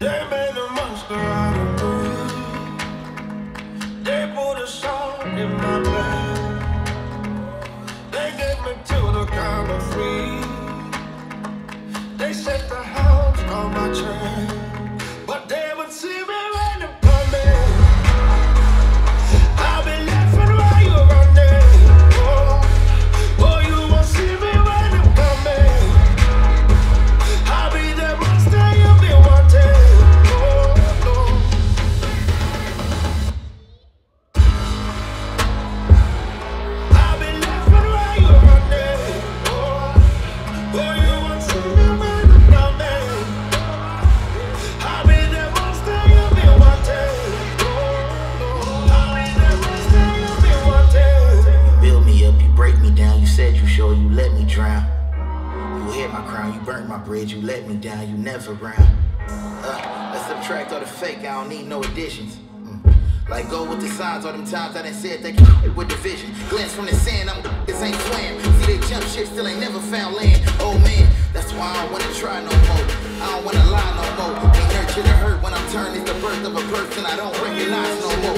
They made a monster out of me. They put a song in my bed. They get me to the count of three. They set the hounds on my trail. Said you sure you let me drown. You hit my crown, you burnt my bridge, you let me down, you never round. Uh, let's subtract all the fake, I don't need no additions. Mm. Like go with the signs, all them times I done said they can with division. Glance from the sand, I'm this ain't swam. See they jump ship, still ain't never found land. Oh man, that's why I don't wanna try no more. I don't wanna lie no more. Ain't nurture the hurt when I'm. It's the birth of a person I don't recognize no more.